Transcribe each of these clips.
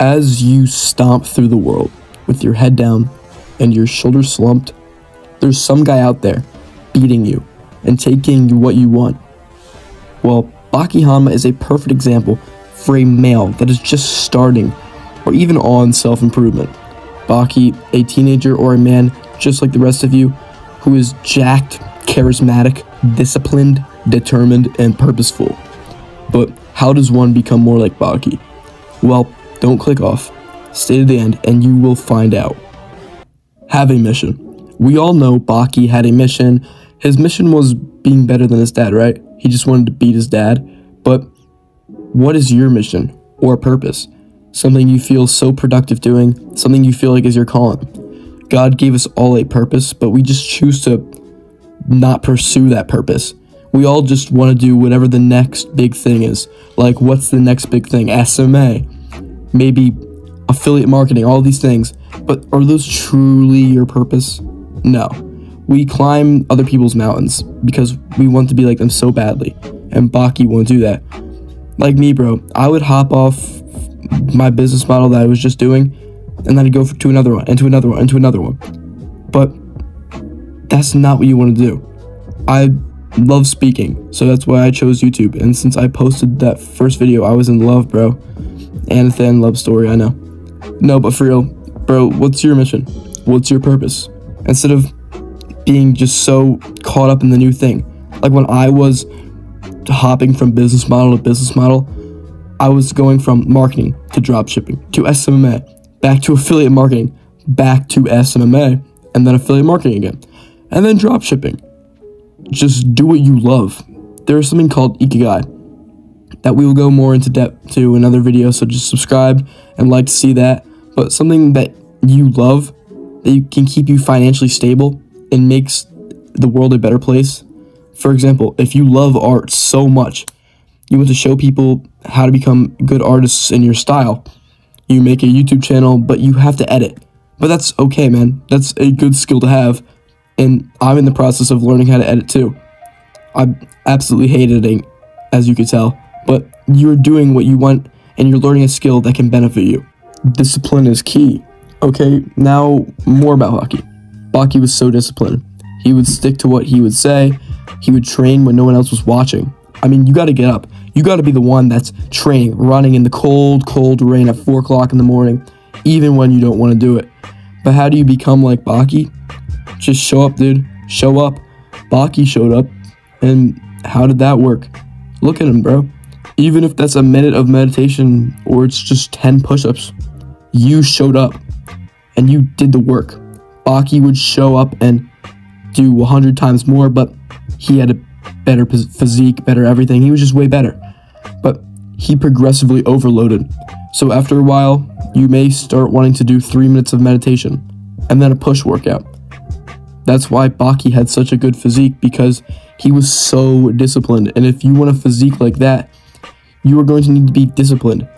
As you stomp through the world with your head down and your shoulders slumped, there's some guy out there beating you and taking what you want. Well, Baki Hanma is a perfect example for a male that is just starting or even on self improvement. Baki, a teenager or a man just like the rest of you, who is jacked, charismatic, disciplined, determined, and purposeful. But how does one become more like Baki? Well, don't click off. Stay to the end and you will find out. Have a mission. We all know Baki had a mission. His mission was being better than his dad, right? He just wanted to beat his dad. But what is your mission or purpose? Something you feel so productive doing, something you feel like is your calling. God gave us all a purpose, but we just choose to not pursue that purpose. We all just want to do whatever the next big thing is. Like, what's the next big thing? SMA, maybe affiliate marketing, all these things. But are those truly your purpose? No. We climb other people's mountains because we want to be like them so badly. And Baki won't do that. Like me, bro, I would hop off my business model that I was just doing and then I'd go to another one, and to another one, and to another one. But that's not what you want to do. I love speaking, so that's why I chose YouTube. And since I posted that first video, I was in love, bro. Anetham love story, I know. No, but for real, bro, what's your mission? What's your purpose? Instead of being just so caught up in the new thing. Like when I was hopping from business model to business model, I was going from marketing to drop shipping to SMMA, back to affiliate marketing, back to SMMA, and then affiliate marketing again, and then drop shipping. Just do what you love. There is something called Ikigai that we will go more into depth to another video, so just subscribe and like to see that. But something that you love, that you can keep you financially stable and makes the world a better place. For example, if you love art so much, you want to show people how to become good artists in your style. You make a YouTube channel, but you have to edit. But that's okay, man. That's a good skill to have. And I'm in the process of learning how to edit too. I absolutely hate editing, as you could tell. But you're doing what you want and you're learning a skill that can benefit you. Discipline is key. Okay, now more about Baki. Baki was so disciplined. He would stick to what he would say. He would train when no one else was watching. I mean, you got to get up. You got to be the one that's training, running in the cold, cold rain at 4 o'clock in the morning, even when you don't want to do it. But how do you become like Baki? Just show up, dude. Show up. Baki showed up. And how did that work? Look at him, bro. Even if that's a minute of meditation or it's just 10 push ups, you showed up and you did the work. Baki would show up and do 100 times more, but he had a better physique, better everything. He was just way better. But he progressively overloaded. So after a while, you may start wanting to do three minutes of meditation and then a push workout. That's why Baki had such a good physique because he was so disciplined. And if you want a physique like that, you are going to need to be disciplined.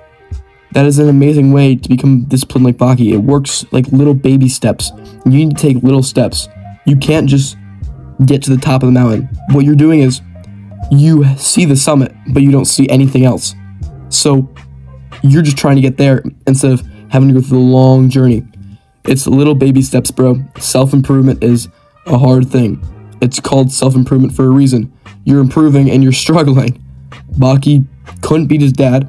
That is an amazing way to become disciplined like Baki. It works like little baby steps. You need to take little steps. You can't just get to the top of the mountain. What you're doing is you see the summit, but you don't see anything else. So you're just trying to get there instead of having to go through the long journey. It's little baby steps, bro. Self improvement is a hard thing. It's called self improvement for a reason. You're improving and you're struggling. Baki couldn't beat his dad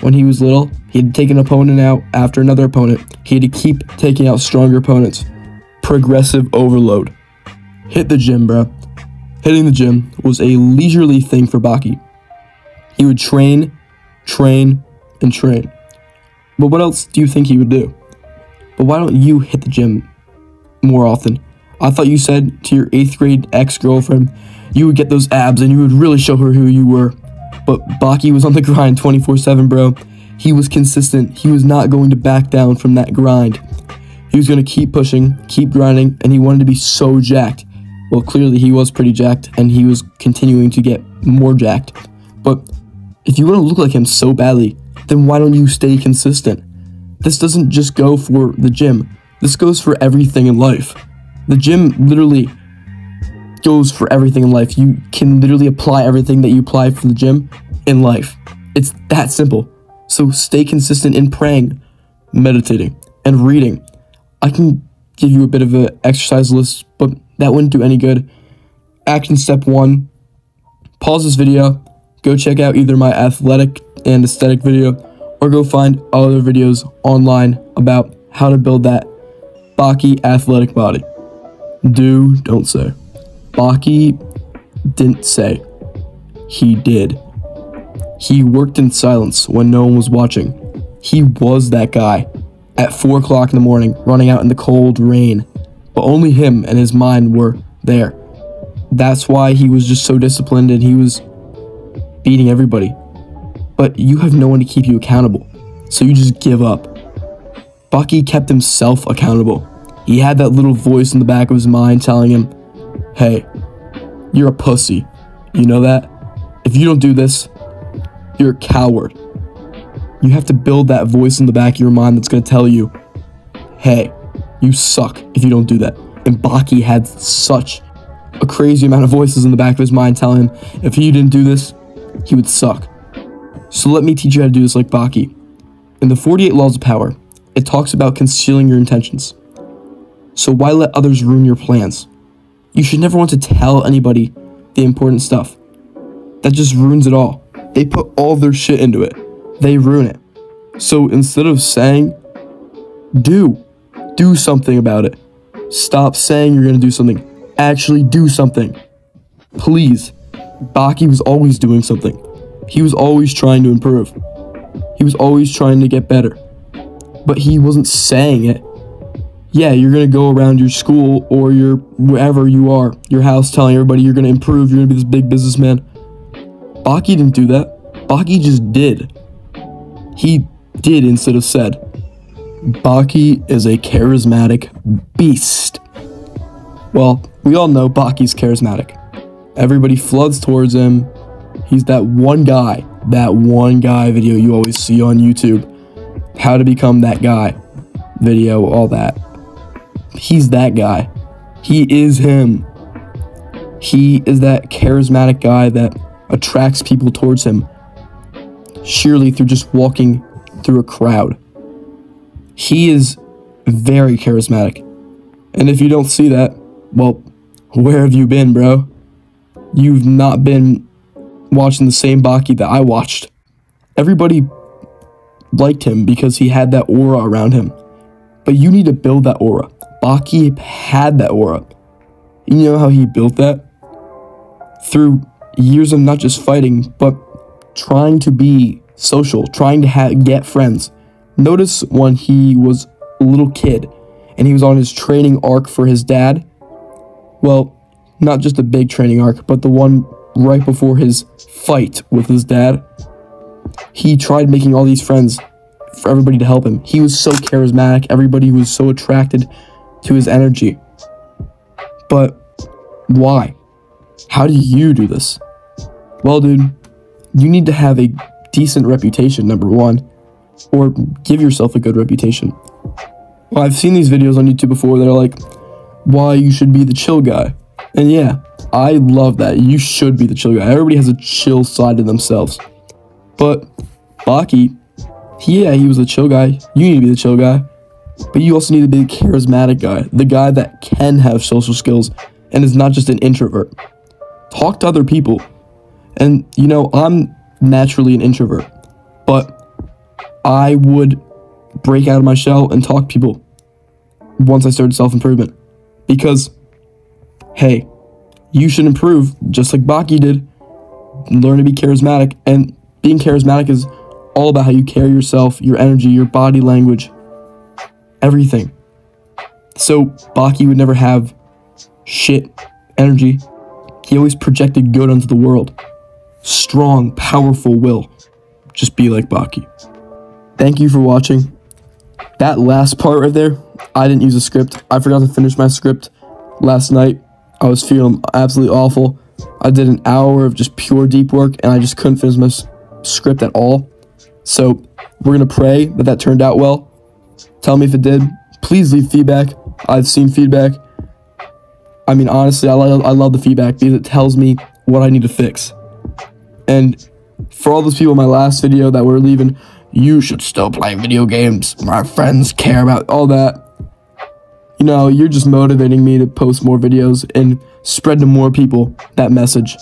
when he was little. He had to take an opponent out after another opponent. He had to keep taking out stronger opponents. Progressive overload. Hit the gym, bro. Hitting the gym was a leisurely thing for Baki. He would train, train, and train. But what else do you think he would do? But why don't you hit the gym more often? I thought you said to your eighth grade ex girlfriend you would get those abs and you would really show her who you were. But Baki was on the grind 24 7, bro. He was consistent. He was not going to back down from that grind. He was going to keep pushing, keep grinding, and he wanted to be so jacked. Well, clearly he was pretty jacked, and he was continuing to get more jacked. But if you want to look like him so badly, then why don't you stay consistent? This doesn't just go for the gym. This goes for everything in life. The gym literally goes for everything in life. You can literally apply everything that you apply for the gym in life. It's that simple. So stay consistent in praying. meditating, and reading. I can give you a bit of an exercise list, but that wouldn't do any good. Action step one pause this video, go check out either my athletic and aesthetic video, or go find other videos online about how to build that Baki athletic body. Do, don't say. Baki didn't say. He did. He worked in silence when no one was watching. He was that guy at 4 o'clock in the morning, running out in the cold rain. But only him and his mind were there. That's why he was just so disciplined and he was beating everybody. But you have no one to keep you accountable, so you just give up. Baki kept himself accountable. He had that little voice in the back of his mind telling him, hey, you're a pussy. You know that? If you don't do this, you're a coward. You have to build that voice in the back of your mind that's going to tell you, hey, you suck if you don't do that. And Baki had such a crazy amount of voices in the back of his mind telling him if he didn't do this, he would suck. So let me teach you how to do this like Baki. In the 48 Laws of Power, it talks about concealing your intentions. So why let others ruin your plans? You should never want to tell anybody the important stuff. That just ruins it all. They put all their shit into it. They ruin it. So instead of saying, do, do something about it. Stop saying you're to do something actually do something. Please. Baki was always doing something. He was always trying to improve. He was always trying to get better. But he wasn't saying it. Yeah, you're going to go around your school or your wherever you are, your house telling everybody you're going to improve, you're going to be this big businessman. Baki didn't do that. Baki just did. He did instead of said. Baki is a charismatic beast. Well, we all know Baki's charismatic. Everybody floods towards him. He's that one guy, that one guy video you always see on YouTube. How to become that guy video, all that. He's that guy. He is him. He is that charismatic guy that attracts people towards him, sheerly through just walking through a crowd. He is very charismatic. And if you don't see that, well, where have you been, bro? You've not been watching the same Baki that I watched. Everybody liked him because he had that aura around him. But you need to build that aura. Baki had that aura. You know how he built that? Through years of not just fighting, but trying to be social, trying to get friends. Notice when he was a little kid and he was on his training arc for his dad well, not just a big training arc, but the one right before his fight with his dad. He tried making all these friends for everybody to help him. He was so charismatic, everybody was so attracted to his energy. But why? How do you do this? Well, dude, you need to have a decent reputation, number one, or give yourself a good reputation. Well, I've seen these videos on YouTube before that are like, why you should be the chill guy. And yeah, I love that. You should be the chill guy. Everybody has a chill side to themselves. But Baki, yeah, he was a chill guy. You need to be the chill guy. But you also need to be the charismatic guy, the guy that can have social skills and is not just an introvert. Talk to other people. And, you know, I'm naturally an introvert, but I would break out of my shell and talk to people once I started self improvement. Because, hey, you should improve just like Baki did. Learn to be charismatic. And being charismatic is all about how you carry yourself, your energy, your body language, everything. So Baki would never have shit energy. He always projected good onto the world. Strong, powerful will. Just be like Baki. Thank you for watching. That last part right there I didn't use a script. I forgot to finish my script last night. I was feeling absolutely awful. I did an hour of just pure deep work and I just couldn't finish my script at all. So we're going to pray that that turned out well. Tell me if it did. Please leave feedback. I've seen feedback. I mean, honestly, I love, I love the feedback because it tells me what I need to fix. And for all those people in my last video that were leaving, you should still play video games. My friends care about all that. You know, you're just motivating me to post more videos and spread to more people that message.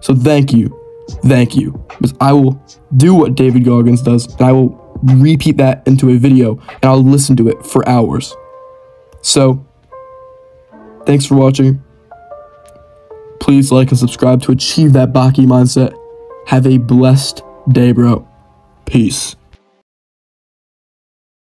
So thank you. Thank you. Because I will do what David Goggins does, and I will repeat that into a video, and I'll listen to it for hours. So, thanks for watching. Please like and subscribe to achieve that Baki mindset. Have a blessed day, bro. Peace.